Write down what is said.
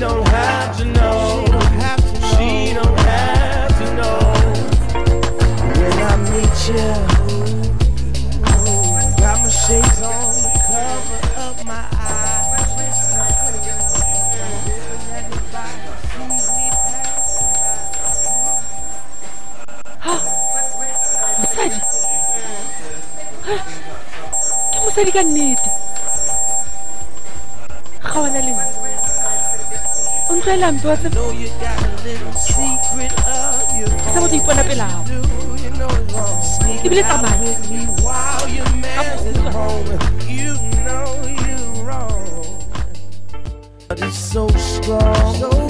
don't. She don't have to know. She don't have to know. When I meet you, got my shades on, cover up my eyes. I know you got a uncela mzi wase sa botho ipona pelago ebile tsamaya It's so strong. So